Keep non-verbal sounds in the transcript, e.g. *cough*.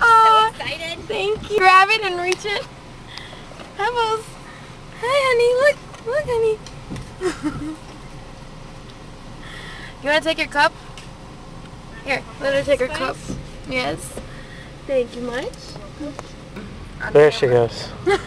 Oh! So excited. thank you. Grab it and reach it. Pebbles. Hi, honey. Look, look, honey. *laughs* you want to take your cup? Here, let her take her cup. Yes. Thank you much. There she goes. *laughs*